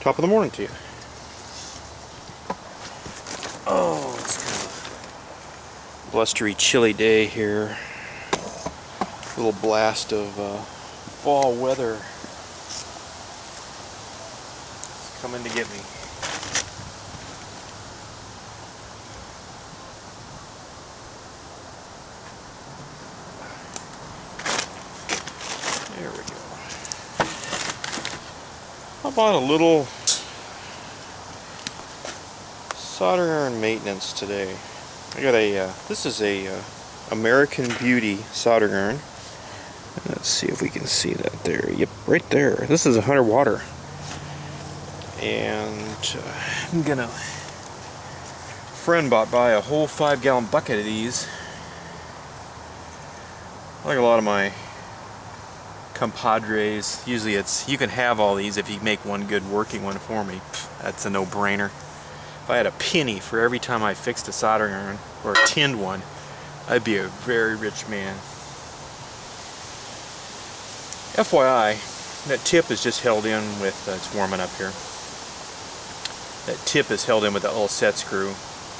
Top of the morning to you. Oh, it's kind of a blustery, chilly day here. Little blast of uh, fall weather. It's coming to get me. I bought a little solder iron maintenance today. I got a, uh, this is a uh, American Beauty solder iron. Let's see if we can see that there. Yep, right there. This is a 100 water. And uh, I'm gonna, friend bought by a whole five gallon bucket of these. Like a lot of my compadres. Usually it's, you can have all these if you make one good working one for me. That's a no-brainer. If I had a penny for every time I fixed a soldering iron, or a tinned one, I'd be a very rich man. FYI, that tip is just held in with, uh, it's warming up here. That tip is held in with that little set screw.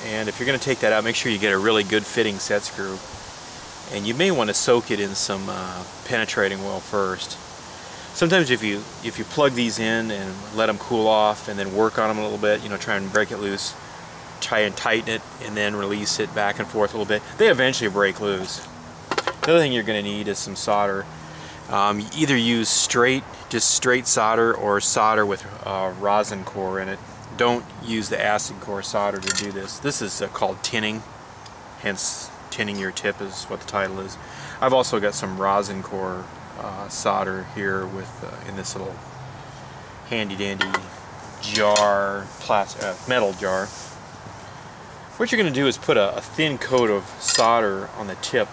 And if you're going to take that out, make sure you get a really good fitting set screw and you may want to soak it in some uh, penetrating oil first. Sometimes if you if you plug these in and let them cool off and then work on them a little bit, you know, try and break it loose, try and tighten it and then release it back and forth a little bit, they eventually break loose. The other thing you're going to need is some solder. Um, either use straight, just straight solder or solder with uh, rosin core in it. Don't use the acid core solder to do this. This is uh, called tinning, hence tinning your tip is what the title is. I've also got some rosin core uh, solder here with uh, in this little handy dandy jar, plastic, uh, metal jar. What you're going to do is put a, a, thin coat of solder on the tip.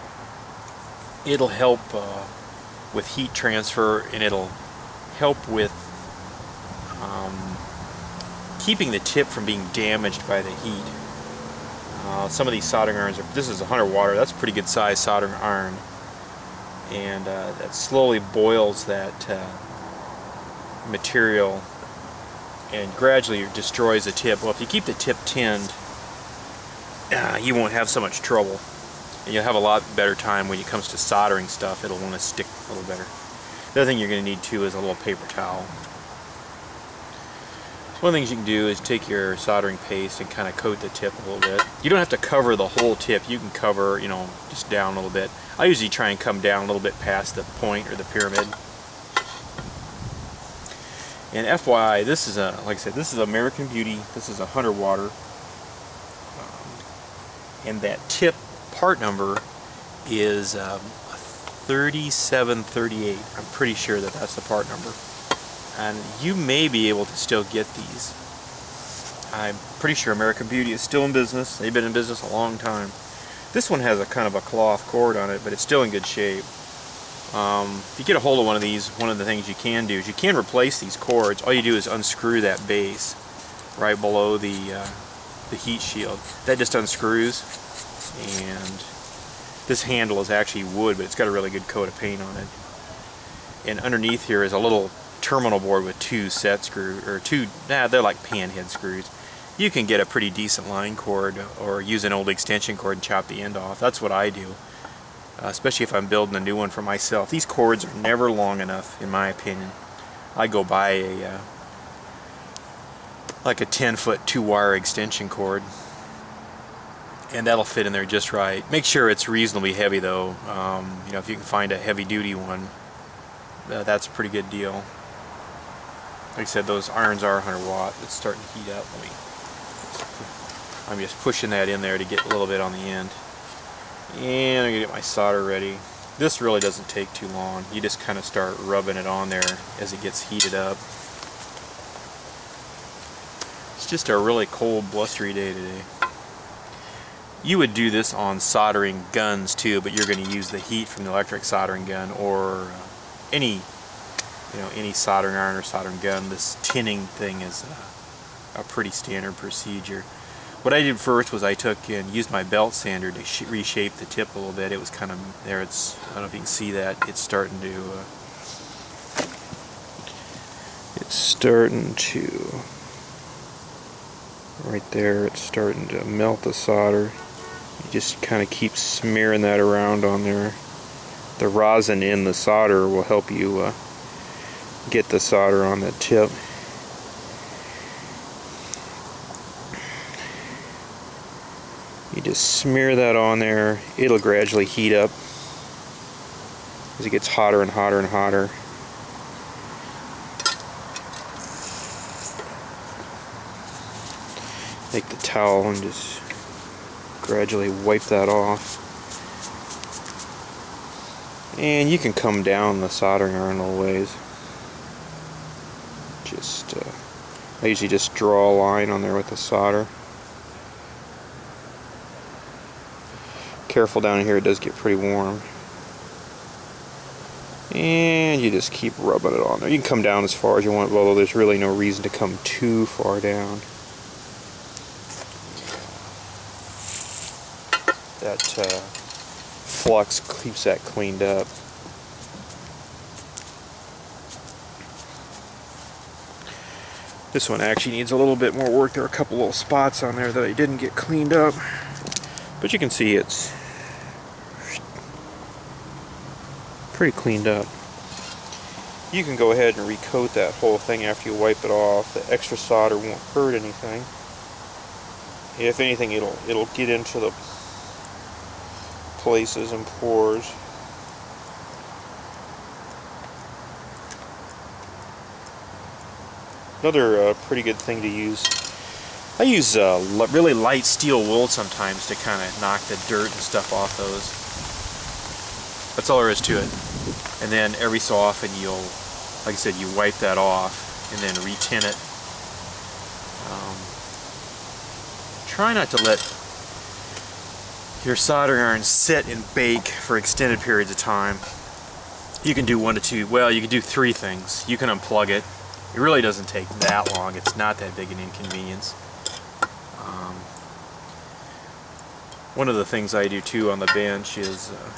It'll help uh, with heat transfer and it'll help with um, keeping the tip from being damaged by the heat. Uh, some of these soldering irons, are, this is 100 water, that's a pretty good size soldering iron. And uh, that slowly boils that uh, material and gradually destroys the tip. Well, if you keep the tip tinned, uh, you won't have so much trouble. And you'll have a lot better time when it comes to soldering stuff. It'll want to stick a little better. The other thing you're going to need too is a little paper towel. One of the things you can do is take your soldering paste and kind of coat the tip a little bit. You don't have to cover the whole tip. You can cover, you know, just down a little bit. I usually try and come down a little bit past the point or the pyramid. And FYI, this is a, like I said, this is American Beauty. This is a 100 water. Um, and that tip part number is um, 3738. I'm pretty sure that that's the part number and you may be able to still get these. I'm pretty sure American Beauty is still in business. They've been in business a long time. This one has a kind of a cloth cord on it, but it's still in good shape. Um, if you get a hold of one of these, one of the things you can do is you can replace these cords. All you do is unscrew that base right below the uh, the heat shield. That just unscrews, and this handle is actually wood, but it's got a really good coat of paint on it. And underneath here is a little terminal board with two set screws, or two, nah, they're like panhead screws. You can get a pretty decent line cord or use an old extension cord and chop the end off. That's what I do, uh, especially if I'm building a new one for myself. These cords are never long enough, in my opinion. I go buy a, uh, like a 10 foot two wire extension cord and that'll fit in there just right. Make sure it's reasonably heavy though. Um, you know, if you can find a heavy duty one, uh, that's a pretty good deal. Like I said, those irons are 100 watt. It's starting to heat up. Let me, I'm just pushing that in there to get a little bit on the end. And I'm going to get my solder ready. This really doesn't take too long. You just kind of start rubbing it on there as it gets heated up. It's just a really cold, blustery day today. You would do this on soldering guns too, but you're going to use the heat from the electric soldering gun or uh, any you know any soldering iron or soldering gun. This tinning thing is a, a pretty standard procedure. What I did first was I took and used my belt sander to reshape the tip a little bit. It was kind of there. It's I don't know if you can see that. It's starting to uh, it's starting to right there it's starting to melt the solder you just kind of keep smearing that around on there the rosin in the solder will help you uh, get the solder on the tip you just smear that on there it'll gradually heat up as it gets hotter and hotter and hotter take the towel and just gradually wipe that off. And you can come down the soldering iron a little ways. Just, uh, I usually just draw a line on there with the solder. Careful down here, it does get pretty warm. And you just keep rubbing it on there. You can come down as far as you want, although there's really no reason to come too far down. that uh, flux keeps that cleaned up. This one actually needs a little bit more work. There are a couple little spots on there that I didn't get cleaned up. But you can see it's pretty cleaned up. You can go ahead and recoat that whole thing after you wipe it off. The extra solder won't hurt anything. If anything, it'll it'll get into the places and pores. Another uh, pretty good thing to use. I use uh, really light steel wool sometimes to kind of knock the dirt and stuff off those. That's all there is to it. And then every so often you'll, like I said, you wipe that off and then retin it. Um, try not to let your soldering iron sit and bake for extended periods of time. You can do one to two, well, you can do three things. You can unplug it. It really doesn't take that long. It's not that big an inconvenience. Um, one of the things I do too on the bench is uh,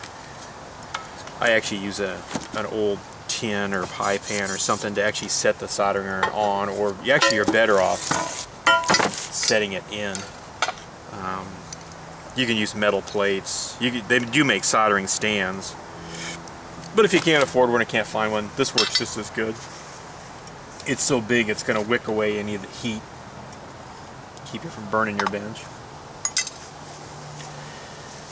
I actually use a an old tin or pie pan or something to actually set the soldering iron on, or actually you're better off setting it in. Um, you can use metal plates. Can, they do make soldering stands. But if you can't afford one or can't find one, this works just as good. It's so big it's going to wick away any of the heat. Keep you from burning your bench.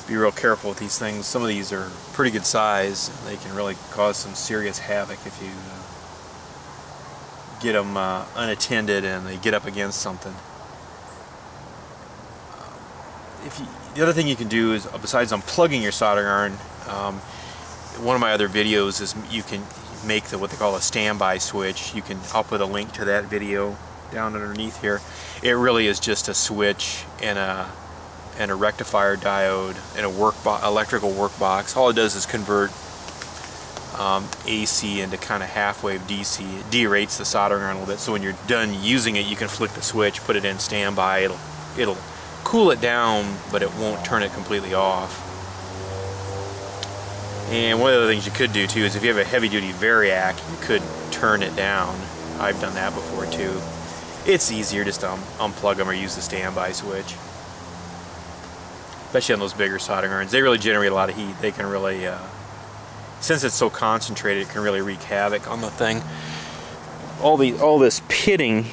Be real careful with these things. Some of these are pretty good size. They can really cause some serious havoc if you uh, get them uh, unattended and they get up against something if you, the other thing you can do is, besides unplugging your soldering iron, um, one of my other videos is you can make the what they call a standby switch. You can, I'll put a link to that video down underneath here. It really is just a switch and a and a rectifier diode and a work electrical work box. All it does is convert um, AC into kind of half wave DC. It derates the soldering iron a little bit, so when you're done using it, you can flick the switch, put it in standby. It'll it'll cool it down, but it won't turn it completely off. And one of the things you could do too is if you have a heavy duty Variac, you could turn it down. I've done that before too. It's easier just to um, unplug them or use the standby switch. Especially on those bigger soldering irons. They really generate a lot of heat. They can really, uh, since it's so concentrated, it can really wreak havoc on the thing. All the all this pitting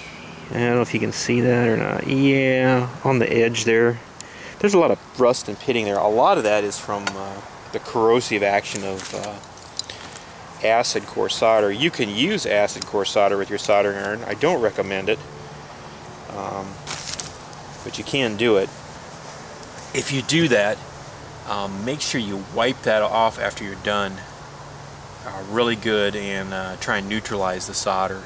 I don't know if you can see that or not. Yeah, on the edge there. There's a lot of rust and pitting there. A lot of that is from uh, the corrosive action of uh, acid core solder. You can use acid core solder with your soldering iron. I don't recommend it. Um, but you can do it. If you do that, um, make sure you wipe that off after you're done uh, really good and uh, try and neutralize the solder.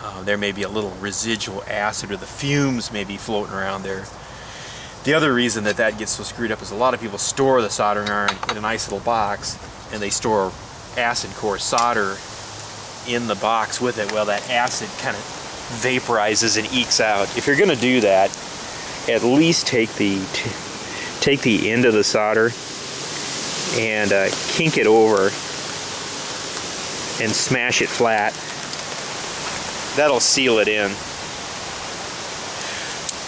Uh, there may be a little residual acid or the fumes may be floating around there. The other reason that that gets so screwed up is a lot of people store the soldering iron in a nice little box and they store acid core solder in the box with it. Well, that acid kind of vaporizes and ekes out. If you're going to do that, at least take the take the end of the solder and uh, kink it over and smash it flat that'll seal it in.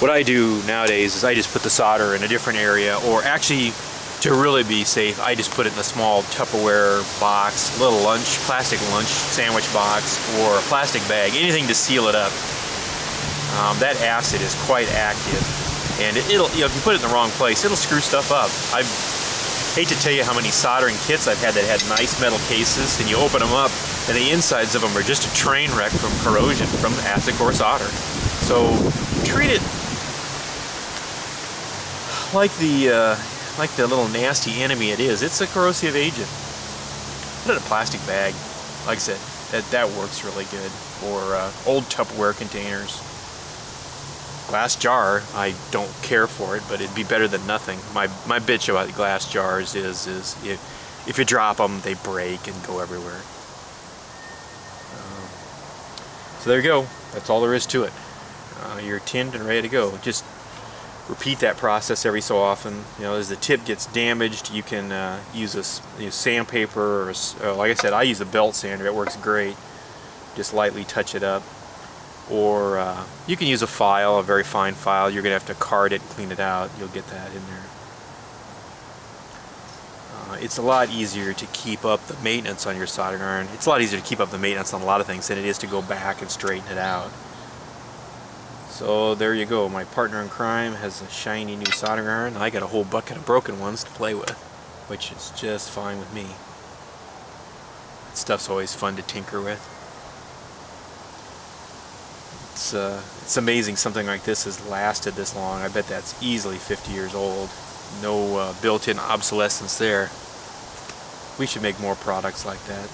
What I do nowadays is I just put the solder in a different area, or actually, to really be safe, I just put it in a small Tupperware box, little lunch, plastic lunch sandwich box, or a plastic bag, anything to seal it up. Um, that acid is quite active, and it, will you know, if you put it in the wrong place, it'll screw stuff up. I hate to tell you how many soldering kits I've had that had nice metal cases, and you open them up, and the insides of them are just a train wreck from corrosion from acid core solder. So treat it like the uh, like the little nasty enemy it is. It's a corrosive agent. Put it in a plastic bag. Like I said, that, that works really good for uh, old Tupperware containers. Glass jar, I don't care for it, but it'd be better than nothing. My my bitch about glass jars is is if, if you drop them, they break and go everywhere. Um, so there you go. That's all there is to it. Uh, you're tinned and ready to go. Just repeat that process every so often. You know, as the tip gets damaged, you can uh, use a sandpaper or, uh, like I said, I use a belt sander. It works great. Just lightly touch it up. Or uh, you can use a file, a very fine file. You're going to have to card it clean it out. You'll get that in there. Uh, it's a lot easier to keep up the maintenance on your soldering iron. It's a lot easier to keep up the maintenance on a lot of things than it is to go back and straighten it out. So there you go, my partner in crime has a shiny new soldering iron. I got a whole bucket of broken ones to play with, which is just fine with me. That stuff's always fun to tinker with. It's, uh, it's amazing something like this has lasted this long. I bet that's easily 50 years old. No uh, built-in obsolescence there. We should make more products like that.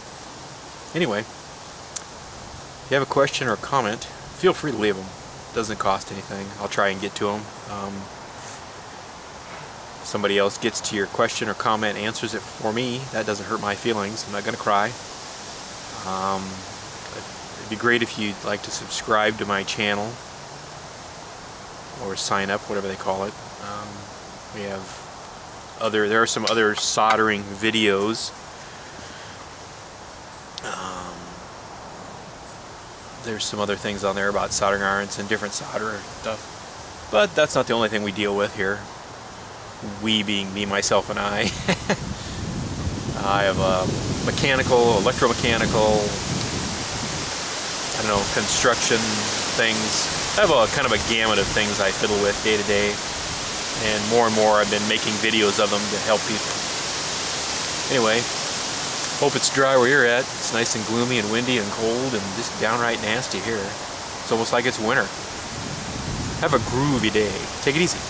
Anyway, if you have a question or a comment, feel free to leave them doesn't cost anything. I'll try and get to them. Um, somebody else gets to your question or comment, answers it for me. That doesn't hurt my feelings. I'm not going to cry. Um, it'd be great if you'd like to subscribe to my channel or sign up, whatever they call it. Um, we have other. There are some other soldering videos. There's some other things on there about soldering irons and different solder stuff. But that's not the only thing we deal with here. We being me, myself, and I. I have a mechanical, electromechanical, I don't know, construction things. I have a kind of a gamut of things I fiddle with day to day. And more and more I've been making videos of them to help people. Anyway, Hope it's dry where you're at. It's nice and gloomy and windy and cold and just downright nasty here. It's almost like it's winter. Have a groovy day. Take it easy.